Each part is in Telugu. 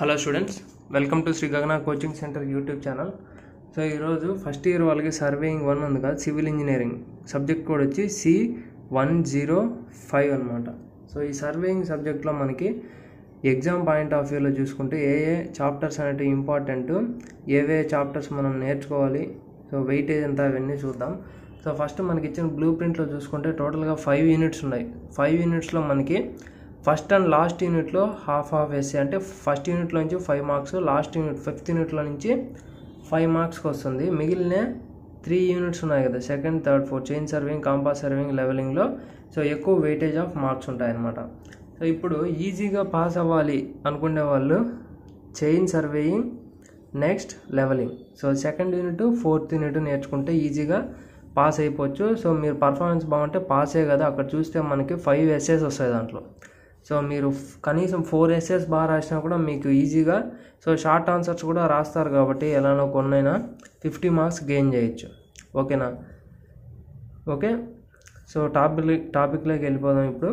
Hello students welcome to Shri Gagana coaching centre YouTube channel so ఈరోజు ఫస్ట్ ఇయర్ వాళ్ళకి సర్వేయింగ్ వన్ ఉంది కదా సివిల్ ఇంజనీరింగ్ సబ్జెక్ట్ కోడ్ వచ్చి సి వన్ జీరో ఫైవ్ అనమాట సో ఈ సర్వేయింగ్ సబ్జెక్ట్లో మనకి ఎగ్జామ్ పాయింట్ ఆఫ్ వ్యూలో చూసుకుంటే ఏ ఏ చాప్టర్స్ అనేవి ఇంపార్టెంట్ ఏవే చాప్టర్స్ మనం నేర్చుకోవాలి సో వెయిటేజ్ ఎంత అవన్నీ చూద్దాం. సో ఫస్ట్ మనకి ఇచ్చిన బ్లూ ప్రింట్లో చూసుకుంటే టోటల్గా ఫైవ్ యూనిట్స్ ఉన్నాయి. ఫైవ్ యూనిట్స్లో మనకి ఫస్ట్ అండ్ లాస్ట్ యూనిట్లో హాఫ్ హాఫ్ వేసే అంటే ఫస్ట్ యూనిట్లో నుంచి five marks last unit fifth యూనిట్లో నుంచి ఫైవ్ మార్క్స్కి వస్తుంది. మిగిలిన త్రీ యూనిట్స్ ఉన్నాయి కదా second third fourth chain surveying compass surveying లెవెలింగ్లో so ఎక్కువ వెయిటేజ్ ఆఫ్ మార్క్స్ ఉంటాయన్నమాట సో ఇప్పుడు ఈజీగా పాస్ అవ్వాలి అనుకునే వాళ్ళు chain surveying next levelling so second unit fourth unit నేర్చుకుంటే ఈజీగా పాస్ అయిపోవచ్చు. సో మీరు పర్ఫార్మెన్స్ బాగుంటే పాసే కదా అక్కడ చూస్తే మనకి ఫైవ్ ఎస్ఎస్ వస్తాయి దాంట్లో. సో మీరు కనీసం ఫోర్ ఎస్ఎస్ బాగా రాసినా కూడా మీకు ఈజీగా సో షార్ట్ ఆన్సర్స్ కూడా రాస్తారు కాబట్టి ఎలానో కొన్నైనా ఫిఫ్టీ మార్క్స్ గెయిన్ చేయొచ్చు. ఓకేనా? ఓకే? సో టాపిక్ టాపిక్లోకి వెళ్ళిపోదాం ఇప్పుడు.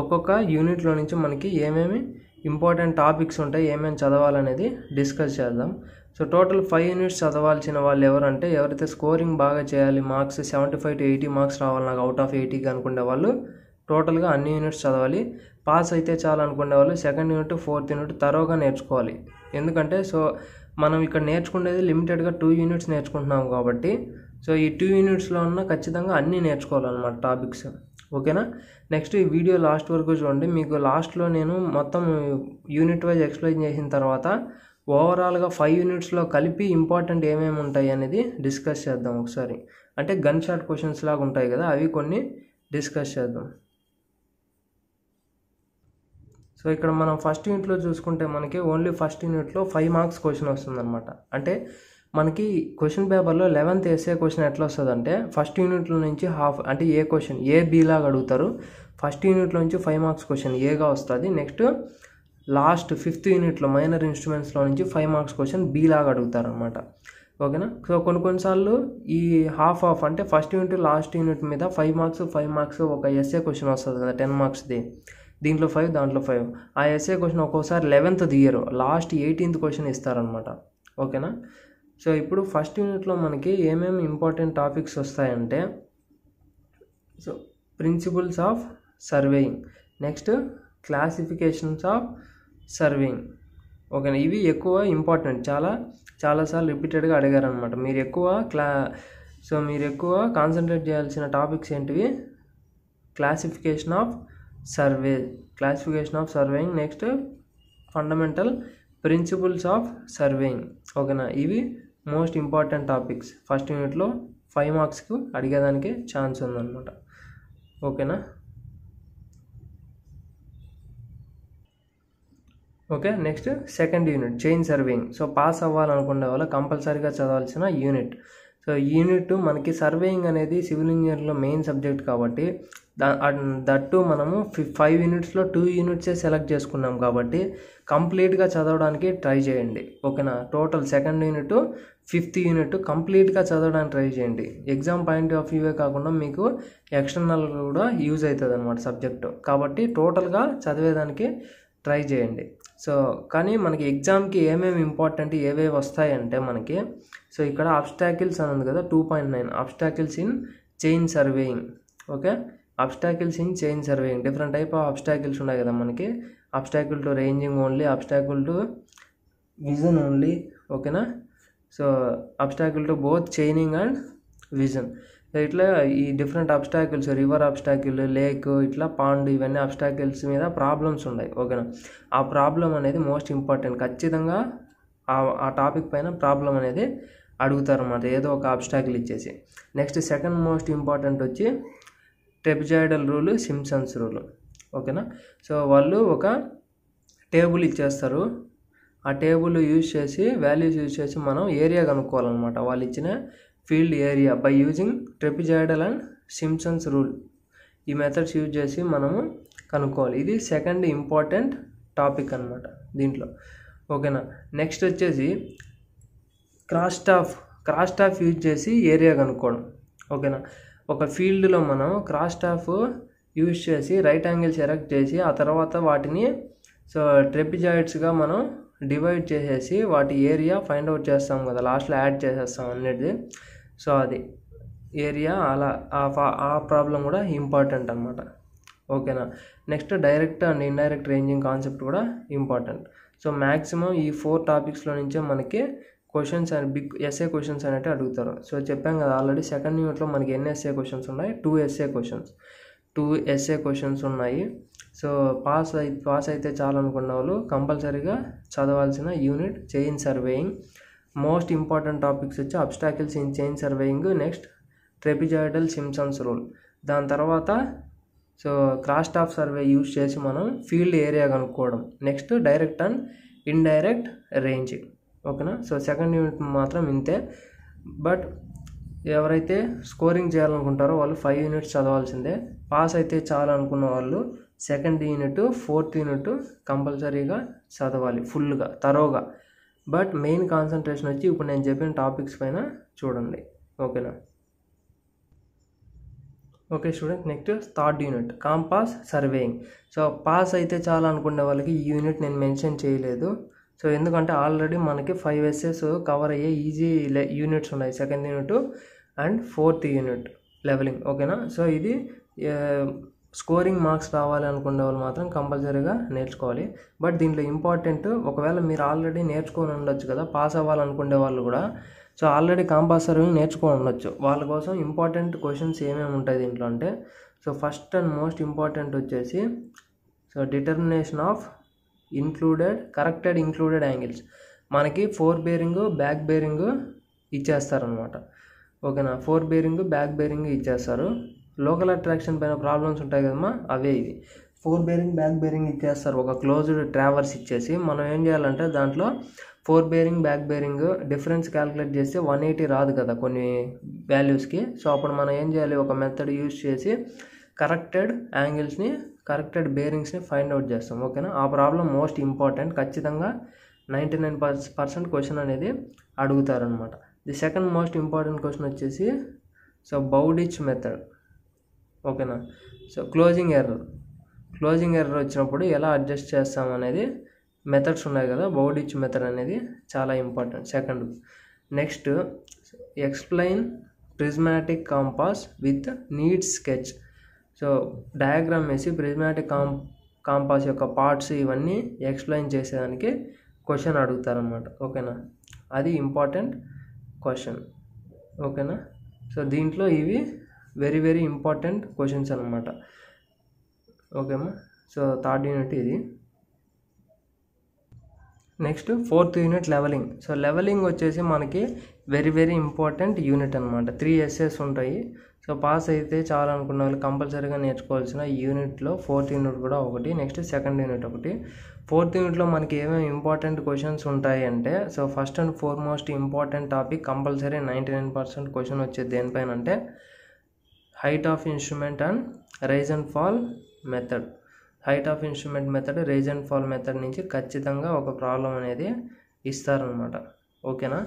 ఒక్కొక్క యూనిట్లో నుంచి మనకి ఏమేమి ఇంపార్టెంట్ టాపిక్స్ ఉంటాయి ఏమేమి చదవాలనేది డిస్కస్ చేద్దాం. సో టోటల్ ఫైవ్ యూనిట్స్ చదవాల్సిన వాళ్ళు ఎవరంటే ఎవరైతే స్కోరింగ్ బాగా చేయాలి marks seventy five to eighty marks రావాలి నాకు అవుట్ ఆఫ్ ఎయిటీకి అనుకునే వాళ్ళు టోటల్గా అన్ని యూనిట్స్ చదవాలి. పాస్ అయితే చాలు అనుకునే వాళ్ళు సెకండ్ యూనిట్ ఫోర్త్ యూనిట్ తరోగా నేర్చుకోవాలి. ఎందుకంటే సో మనం ఇక్కడ నేర్చుకునేది లిమిటెడ్గా టూ యూనిట్స్ నేర్చుకుంటున్నాం కాబట్టి సో ఈ టూ యూనిట్స్లో ఉన్న ఖచ్చితంగా అన్నీ నేర్చుకోవాలన్నమాట టాపిక్స్. ఓకేనా? నెక్స్ట్ ఈ వీడియో లాస్ట్ వరకు చూడండి. మీకు లాస్ట్లో నేను మొత్తం యూనిట్ వైజ్ ఎక్స్ప్లెయిన్ చేసిన తర్వాత ఓవరాల్గా ఫైవ్ యూనిట్స్లో కలిపి ఇంపార్టెంట్ ఏమేమి ఉంటాయి అనేది డిస్కస్ చేద్దాం ఒకసారి. అంటే గన్ షాట్ క్వశ్చన్స్ లాగా ఉంటాయి కదా అవి కొన్ని డిస్కస్ చేద్దాం. సో ఇక్కడ మనం ఫస్ట్ యూనిట్లో చూసుకుంటే మనకి ఓన్లీ ఫస్ట్ యూనిట్లో ఫైవ్ మార్క్స్ క్వశ్చన్ వస్తుందన్నమాట. అంటే మనకి క్వశ్చన్ పేపర్లో లెవెన్త్ ఎస్ఏ క్వశ్చన్ ఎట్లా వస్తుంది అంటే ఫస్ట్ యూనిట్లో నుంచి హాఫ్ అంటే ఏ క్వశ్చన్ ఏ బీలాగా అడుగుతారు ఫస్ట్ యూనిట్లో నుంచి ఫైవ్ మార్క్స్ క్వశ్చన్ ఏగా వస్తుంది నెక్స్ట్ లాస్ట్ ఫిఫ్త్ యూనిట్లో మైనర్ ఇన్స్ట్రుమెంట్స్లో నుంచి ఫైవ్ మార్క్స్ క్వశ్చన్ బీలాగా అడుగుతారు అనమాట ఓకేనా సో కొన్ని కొన్నిసార్లు ఈ హాఫ్ ఆఫ్ అంటే ఫస్ట్ యూనిట్ లాస్ట్ యూనిట్ మీద ఫైవ్ మార్క్స్ ఫైవ్ మార్క్స్ ఒక ఎస్ఏ క్వశ్చన్ వస్తుంది కదా టెన్ మార్క్స్ది దీంట్లో ఫైవ్ దాంట్లో ఫైవ్ ఆ ఎస్ఏ క్వశ్చన్ ఒక్కోసారి eleventh there last eighteenth question ఇస్తారనమాట ఓకేనా? సో ఇప్పుడు ఫస్ట్ యూనిట్లో మనకి ఏమేమి ఇంపార్టెంట్ టాపిక్స్ వస్తాయంటే so principles of surveying next classifications of surveying ఓకేనా? ఇవి ఎక్కువ ఇంపార్టెంట్ చాలా చాలాసార్లు రిపీటెడ్గా అడిగారు అనమాట మీరు ఎక్కువ క్లా సో మీరు ఎక్కువ కాన్సన్ట్రేట్ చేయాల్సిన టాపిక్స్ ఏంటివి? Classification of survey classification of surveying next fundamental principles of surveying ఓకేనా ఇవి మోస్ట్ ఇంపార్టెంట్ టాపిక్స్ ఫస్ట్ యూనిట్లో ఫైవ్ మార్క్స్కు అడిగేదానికి ఛాన్స్ ఉందన్నమాట. ఓకేనా okay next second unit chain surveying so pass అవ్వాలనుకునే వాళ్ళు కంపల్సరీగా చదవాల్సిన యూనిట్ సో యూనిట్ మనకి సర్వేయింగ్ అనేది సివిల్ ఇంజనీర్లో మెయిన్ సబ్జెక్ట్ కాబట్టి దా దట్టు మనము ఫైవ్ యూనిట్స్లో టూ యూనిట్సే సెలెక్ట్ చేసుకున్నాం కాబట్టి కంప్లీట్గా చదవడానికి ట్రై చేయండి. ఓకేనా? Total second unit fifth unit కంప్లీట్గా చదవడానికి ట్రై చేయండి. ఎగ్జామ్ పాయింట్ ఆఫ్ వ్యూవే కాకుండా మీకు ఎక్స్టర్నల్ కూడా యూజ్ అవుతుంది అనమాట సబ్జెక్టు. కాబట్టి టోటల్గా చదివేదానికి ట్రై చేయండి. సో కానీ మనకి ఎగ్జామ్కి ఏమేమి ఇంపార్టెంట్ ఏవేవి వస్తాయంటే మనకి సో ఇక్కడ అబ్స్టాకిల్స్ అని ఉంది కదా two point nine. Obstacles in chain surveying. Okay? Obstacles in chain surveying. Different type of obstacles ఉన్నాయి కదా మనకి. Obstacle to ranging only obstacle to vision only. ఓకేనా? So obstacle to both chaining and vision. So ఇట్లా ఈ different obstacles river obstacle lake ఇట్లా పాండ్ ఇవన్నీ అబ్స్టాకిల్స్ మీద ప్రాబ్లమ్స్ ఉన్నాయి ఓకేనా ఆ ప్రాబ్లం అనేది మోస్ట్ ఇంపార్టెంట్ ఖచ్చితంగా ఆ ఆ టాపిక్ పైన ప్రాబ్లం అనేది అడుగుతారన్నమాట ఏదో ఒక అబ్స్టాకిల్ ఇచ్చేసి. నెక్స్ట్ సెకండ్ మోస్ట్ ఇంపార్టెంట్ వచ్చి ట్రెపిజాయిడల్ రూల్ సిమ్సన్స్ రూల్ ఓకేనా సో వాళ్ళు ఒక టేబుల్ ఇచ్చేస్తారు. ఆ టేబుల్ యూజ్ చేసి వాల్యూస్ యూజ్ చేసి మనం ఏరియా కనుక్కోవాలన్నమాట. వాళ్ళు ఇచ్చిన field area by using trapezoidal and Simpson's rule. ఈ మెథడ్స్ యూజ్ చేసి మనము కనుక్కోవాలి. ఇది సెకండ్ ఇంపార్టెంట్ టాపిక్ అనమాట దీంట్లో. ఓకేనా? నెక్స్ట్ వచ్చేసి cross cross staff cross use చేసి ఏరియా కనుక్కోవడం. ఓకేనా? ఒక ఫీల్డ్లో మనం క్రాస్టాఫ్ యూజ్ చేసి రైట్ యాంగిల్స్ ఎరెక్ట్ చేసి ఆ తర్వాత వాటిని సో ట్రెపిజాయిడ్స్గా మనం డివైడ్ చేసేసి వాటి ఏరియా ఫైండ్ అవుట్ చేస్తాం కదా. లాస్ట్లో యాడ్ చేసేస్తాం అన్నిటిది సో అది. ఏరియా అలా ఆ ఫా- ఆ ప్రాబ్లం కూడా ఇంపార్టెంట్ అనమాట ఓకేనా? Next direct and indirect ranging concept కూడా ఇంపార్టెంట్. సో మ్యాక్సిమం ఈ ఫోర్ టాపిక్స్లో నుంచే మనకి questions and big SA questions అనేవి అడుగుతారు. సో చెప్పాం కదా ఆల్రెడీ సెకండ్ యూనిట్లో మనకి ఎన్ని ఎస్ఏ క్వశ్చన్స్ ఉన్నాయి two SA questions. Two SA questions ఉన్నాయి. సో పాస్ అయి పాస్ అయితే చాలు అనుకున్న వాళ్ళు కంపల్సరీగా చదవాల్సిన unit chain surveying. Most important topics వచ్చి obstacles in chain surveying next trapezoidal Simpson's rule దాని తర్వాత so cross staff survey use చేసి మనం ఫీల్డ్ ఏరియా కనుక్కోవడం. Next direct and indirect range ఓకేనా సో సెకండ్ యూనిట్ మాత్రం ఇంతే. బట్ ఎవరైతే స్కోరింగ్ చేయాలనుకుంటారో వాళ్ళు ఫైవ్ యూనిట్స్ చదవాల్సిందే. పాస్ అయితే చాలు అనుకున్న వాళ్ళు సెకండ్ యూనిట్ ఫోర్త్ యూనిట్ కంపల్సరీగా చదవాలి ఫుల్గా తరోగా. బట్ మెయిన్ కాన్సన్ట్రేషన్ వచ్చి ఇప్పుడు నేను చెప్పిన టాపిక్స్ పైన చూడండి. ఓకేనా okay student next third unit compass surveying so pass అయితే చాలా అనుకునే వాళ్ళకి ఈ యూనిట్ నేను మెన్షన్ చేయలేదు. సో ఎందుకంటే ఆల్రెడీ మనకి ఫైవ్ ఎస్ఎస్ కవర్ అయ్యే ఈజీ యూనిట్స్ ఉన్నాయి. Second unit and fourth unit levelling ఓకేనా సో ఇది స్కోరింగ్ మార్క్స్ రావాలి అనుకునే వాళ్ళు మాత్రం కంపల్సరీగా నేర్చుకోవాలి. బట్ దీంట్లో ఇంపార్టెంట్ ఒకవేళ మీరు ఆల్రెడీ నేర్చుకొని ఉండొచ్చు కదా పాస్ అవ్వాలనుకునే వాళ్ళు కూడా సో ఆల్రెడీ కంపల్సరీ నేర్చుకొని ఉండొచ్చు. వాళ్ళ కోసం ఇంపార్టెంట్ క్వశ్చన్స్ ఏమేమి ఉంటాయి దీంట్లో అంటే so first and most important వచ్చేసి so determination of included corrected included angles. మనకి ఫోర్ బేరింగ్ బ్యాక్ బేరింగ్ ఇచ్చేస్తారనమాట ఓకేనా? ఫోర్ బేరింగ్ బ్యాక్ బేరింగ్ ఇచ్చేస్తారు. లోకల్ అట్రాక్షన్ పైన ప్రాబ్లమ్స్ ఉంటాయి కదమ్మా? అవే ఇవి ఫోర్ బేరింగ్ బ్యాక్ బేరింగ్ ఇచ్చేస్తారు. ఒక క్లోజ్డ్ ట్రావర్స్ ఇచ్చేసి మనం ఏం చేయాలంటే దాంట్లో fore bearing back bearing difference calculate చేస్తే వన్ ఎయిటీ రాదు కదా కొన్ని వాల్యూస్కి. సో అప్పుడు మనం ఏం చేయాలి? ఒక మెథడ్ యూజ్ చేసి కరెక్టెడ్ యాంగిల్స్ని కరెక్టెడ్ బేరింగ్స్ని ఫైండ్ అవుట్ చేస్తాం. ఓకేనా? ఆ ప్రాబ్లం మోస్ట్ ఇంపార్టెంట్. ఖచ్చితంగా నైంటీ నైన్ పర్సెంట్ క్వశ్చన్ అనేది అడుగుతారనమాట the second most important question వచ్చేసి సో బౌడిచ్ మెథడ్. ఓకేనా? So closing error. Closing error వచ్చినప్పుడు ఎలా అడ్జస్ట్ చేస్తాం అనేది మెథడ్స్ ఉన్నాయి కదా బౌడిచ్ మెథడ్ అనేది చాలా important second next explain prismatic compass with neat sketch so diagram వేసి ప్రిజ్మాటిక్ కాం కాంపాస్ యొక్క పార్ట్స్ ఇవన్నీ ఎక్స్ప్లెయిన్ చేసేదానికి క్వశ్చన్ అడుగుతారనమాట ఓకేనా అది ఇంపార్టెంట్ క్వశ్చన్ ఓకేనా సో దీంట్లో ఇవి వెరీ వెరీ ఇంపార్టెంట్ క్వశ్చన్స్ అనమాట ఓకేమా సో థర్డ్ యూనిట్ ఇది. Next fourth unit levelling. So levelling వచ్చేసి మనకి వెరీ వెరీ ఇంపార్టెంట్ యూనిట్ అనమాట త్రీ ఎస్ఎస్ ఉంటాయి. సో పాస్ అయితే చాలా అనుకున్న వాళ్ళు కంపల్సరీగా నేర్చుకోవాల్సిన యూనిట్లో ఫోర్త్ యూనిట్ కూడా ఒకటి నెక్స్ట్ సెకండ్ యూనిట్ ఒకటి. ఫోర్త్ యూనిట్లో మనకి ఏమేమి ఇంపార్టెంట్ క్వశ్చన్స్ ఉంటాయి అంటే so first and foremost important topic compulsory ninety nine percent question వచ్చేది దేనిపైన అంటే height of instrument and rise and fall method height of instrument method rise and fall method నుంచి ఖచ్చితంగా ఒక ప్రాబ్లం అనేది ఇస్తారనమాట ఓకేనా?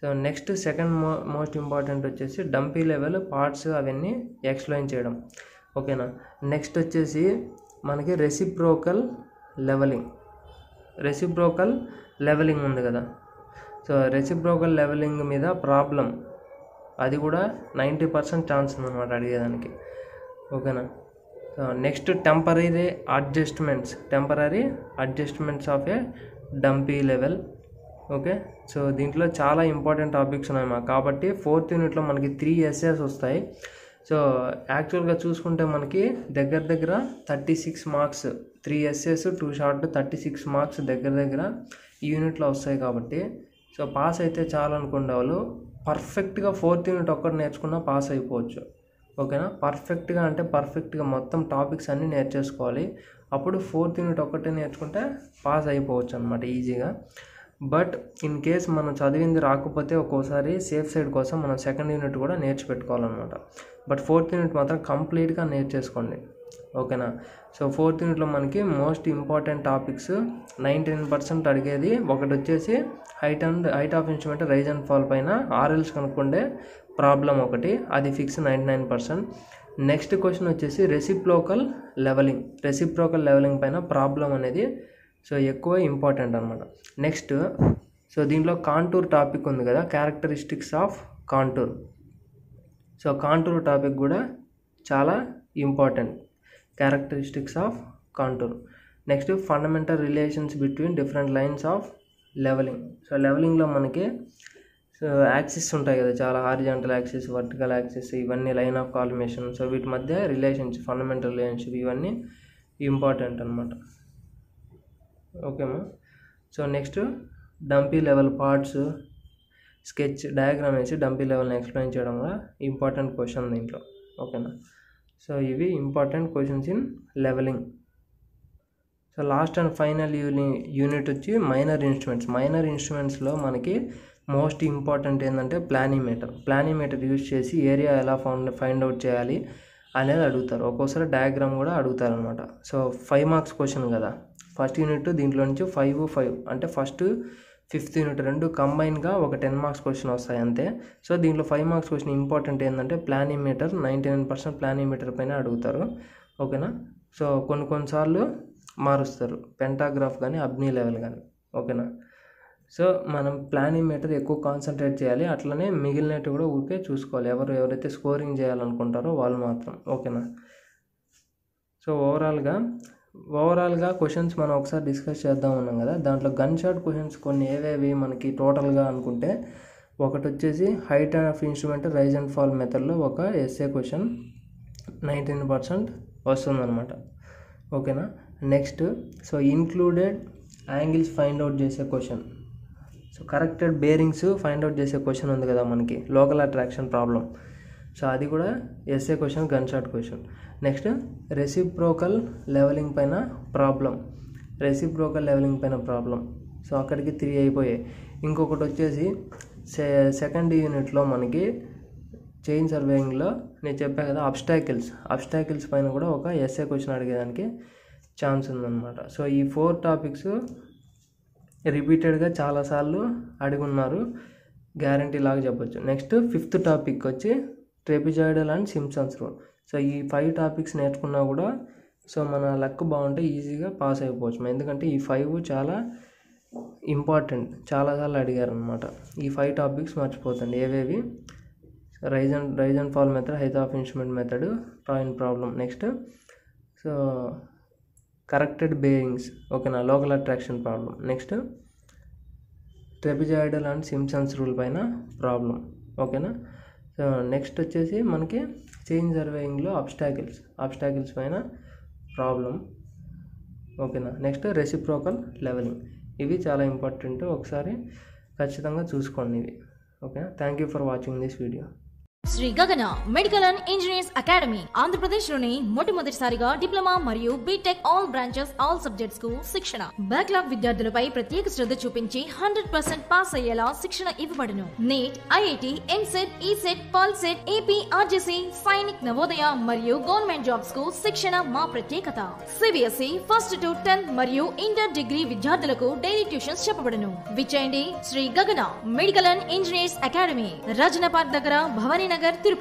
సో నెక్స్ట్ సెకండ్ మో మోస్ట్ ఇంపార్టెంట్ వచ్చేసి డంపీ లెవెల్ పార్ట్స్ అవన్నీ ఎక్స్ప్లెయిన్ చేయడం. ఓకేనా? నెక్స్ట్ వచ్చేసి మనకి రెసిప్రోకల్ లెవెలింగ్. రెసిప్రోకల్ లెవెలింగ్ ఉంది కదా? సో రెసిప్రోకల్ లెవెలింగ్ మీద ప్రాబ్లం. అది కూడా నైంటీ పర్సెంట్ ఛాన్స్ ఉందన్నమాట అడిగేదానికి. ఓకేనా? Next temporary adjustments temporary adjustments of a dumpy level okay so దీంట్లో చాలా ఇంపార్టెంట్ టాపిక్స్ ఉన్నాయి మా కాబట్టి ఫోర్త్ యూనిట్లో మనకి త్రీ ఎస్ఎస్ వస్తాయి. సో యాక్చువల్గా చూసుకుంటే మనకి దగ్గర దగ్గర thirty six marks three SS two short thirty six marks దగ్గర దగ్గర ఈ యూనిట్లో వస్తాయి కాబట్టి. సో పాస్ అయితే చాలు అనుకునే వాళ్ళు పర్ఫెక్ట్గా ఫోర్త్ యూనిట్ ఒక్కటి నేర్చుకున్నా పాస్ అయిపోవచ్చు. ఓకేనా? పర్ఫెక్ట్గా అంటే పర్ఫెక్ట్గా మొత్తం టాపిక్స్ అన్నీ నేర్చేసుకోవాలి. అప్పుడు ఫోర్త్ యూనిట్ ఒక్కటే నేర్చుకుంటే పాస్ అయిపోవచ్చు అనమాట ఈజీగా. బట్ ఇన్ కేస్ మనం చదివింది రాకపోతే ఒక్కోసారి సేఫ్ సైడ్ కోసం మనం సెకండ్ యూనిట్ కూడా నేర్చిపెట్టుకోవాలన్నమాట. బట్ ఫోర్త్ యూనిట్ మాత్రం కంప్లీట్గా నేర్చేసుకోండి. ఓకేనా? సో ఫోర్త్ యూనిట్లో మనకి most important topics ninety nine percent అడిగేది ఒకటి వచ్చేసి height and height of instrument rise and fall పైన ఆర్ఎల్స్ కనుక్కుండే ప్రాబ్లం ఒకటి అది fix ninety nine percent. Next question వచ్చేసి రెసిప్రోకల్ లెవెలింగ్ రెసిప్రోకల్ లెవెలింగ్ పైన ప్రాబ్లం అనేది సో ఎక్కువ ఇంపార్టెంట్ అనమాట నెక్స్ట్ సో దీంట్లో కాంటూర్ టాపిక్ ఉంది కదా characteristics of contour. So contour topic కూడా చాలా important. Characteristics of contour next fundamental relations between different lines of leveling so లెవెలింగ్లో మనకి సో యాక్సిస్ ఉంటాయి కదా చాలా హారిజాంటల్ యాక్సిస్ వర్టికల్ యాక్సిస్ ఇవన్నీ లైన్ ఆఫ్ కాలమేషన్ సో వీటి మధ్య రిలేషన్స్ ఫండమెంటల్ రిలేషన్షిప్ ఇవన్నీ ఇంపార్టెంట్ అనమాట ఓకేమా so next dumpy level parts sketch diagram వేసి డంపీ లెవెల్ని ఎక్స్ప్లెయిన్ చేయడం కూడా ఇంపార్టెంట్ క్వశ్చన్ దీంట్లో. ఓకేనా సో ఇవి important questions in levelling so last and final uni unit వచ్చి మైనర్ ఇన్స్ట్రుమెంట్స్ మైనర్ ఇన్స్ట్రుమెంట్స్లో మనకి మోస్ట్ ఇంపార్టెంట్ ఏంటంటే ప్లానిమీటర్ ప్లానిమీటర్ యూజ్ చేసి ఏరియా ఎలా ఫౌండ్ ఫైండ్ అవుట్ చేయాలి అనేది అడుగుతారు. ఒక్కోసారి డయాగ్రామ్ కూడా అడుగుతారు అనమాట సో ఫైవ్ మార్క్స్ క్వశ్చన్ కదా. ఫస్ట్ యూనిట్ దీంట్లో నుంచి ఫైవ్ ఫైవ్ అంటే ఫస్ట్ ఫిఫ్త్ యూనిట్ రెండు కంబైన్గా ఒక టెన్ మార్క్స్ క్వశ్చన్ వస్తాయి అంతే. సో దీంట్లో ఫైవ్ మార్క్స్ క్వశ్చన్ ఇంపార్టెంట్ ఏంటంటే planimeter ninety nine percent planimeter పైన అడుగుతారు. ఓకేనా? సో కొన్ని కొన్నిసార్లు మారుస్తారు. పెంటాగ్రాఫ్ కానీ అబ్నీ లెవెల్ కానీ ఓకేనా? సో మనం ప్లానింగ్ మీటర్ ఎక్కువ కాన్సన్ట్రేట్ చేయాలి. అట్లనే మిగిలినట్టు కూడా ఊరికే చూసుకోవాలి. ఎవరు ఎవరైతే స్కోరింగ్ చేయాలనుకుంటారో వాళ్ళు మాత్రం. ఓకేనా? సో ఓవరాల్గా ఓవరాల్గా క్వశ్చన్స్ మనం ఒకసారి డిస్కస్ చేద్దాం ఉన్నాం కదా. దాంట్లో గన్ షాట్ క్వశ్చన్స్ కొన్ని ఏవేవి మనకి టోటల్గా అనుకుంటే ఒకటి వచ్చేసి height of instrument rise and fall మెథడ్లో ఒక ఎస్ఏ క్వశ్చన్ నైన్టీన్ పర్సెంట్ వస్తుందన్నమాట. ఓకేనా next so included angles find out చేసే question so corrected bearings find out చేసే క్వశ్చన్ ఉంది కదా మనకి. లోకల్ అట్రాక్షన్ ప్రాబ్లం సో అది కూడా SA question gun shot question next reciprocal levelling పైన ప్రాబ్లం రెసిప్రోకల్ లెవెలింగ్ పైన ప్రాబ్లం సో అక్కడికి త్రీ అయిపోయాయి. ఇంకొకటి వచ్చేసి సె సెకండ్ యూనిట్లో మనకి చైన్ సర్వేయింగ్లో నేను చెప్పా కదా అబ్స్టాకిల్స్ అబ్స్టాకిల్స్ పైన కూడా ఒక ఎస్ఏ క్వశ్చన్ అడిగేదానికి ఛాన్స్ ఉందన్నమాట. సో ఈ ఫోర్ టాపిక్స్ రిపీటెడ్గా చాలాసార్లు అడుగున్నారు గ్యారంటీ లాగా చెప్పొచ్చు. నెక్స్ట్ ఫిఫ్త్ టాపిక్ వచ్చి trapezoidal and Simpson's rule. So ఈ ఫైవ్ టాపిక్స్ నేర్చుకున్నా కూడా సో మన లక్ బాగుంటే ఈజీగా పాస్ అయిపోవచ్చు. ఎందుకంటే ఈ ఫైవ్ చాలా ఇంపార్టెంట్ చాలాసార్లు అడిగారు అనమాట ఈ ఫైవ్ టాపిక్స్ మర్చిపోతుంది ఏవేవి? Rise and rise and fall method height of instrument method ట్రాయిన్ problem next so corrected bearings ఓకేనా? Local attraction problem next trapezoidal and Simpson's rule పైన ప్రాబ్లం ఓకేనా? సో నెక్స్ట్ వచ్చేసి మనకి చైన్ సర్వేయింగ్లో అబ్స్టాకిల్స్ అబ్స్టాకిల్స్ పైన ప్రాబ్లం ఓకేనా నెక్స్ట్ రెసిప్రోకల్ లెవెలింగ్ ఇవి చాలా ఇంపార్టెంట్ ఒకసారి ఖచ్చితంగా చూసుకోండి ఇవి. ఓకేనా thank you for watching this video Shri Gagana medical and engineers academy ఆంధ్రప్రదేశ్లోని మొట్టమొదటిసారిగా డిప్లొమా మరియు బీటెక్ ఆల్ బ్రాంచెస్ ఆల్ సబ్జెక్ట్స్కు శిక్షణ. బ్యాక్లాగ్ విద్యార్థులపై ప్రత్యేక శ్రద్ధ చూపించి హండ్రెడ్ పర్సెంట్ పాస్ అయ్యేలా శిక్షణ ఇవ్వబడును. NEET IIT EAMCET ECET Polycet AP RJC Sainik Navodaya మరియు గవర్నమెంట్ జాబ్స్కు శిక్షణ మా ప్రత్యేకత. సిబిఎస్ఈ ఫస్ట్ టు టెన్త్ మరియు ఇంటర్ డిగ్రీ విద్యార్థులకు డైలీ ట్యూషన్స్ చెప్పబడును. విచేయండి Shri Gagana medical and engineers academy Rajana park దగ్గర భవానీ நகர் திருப்பதி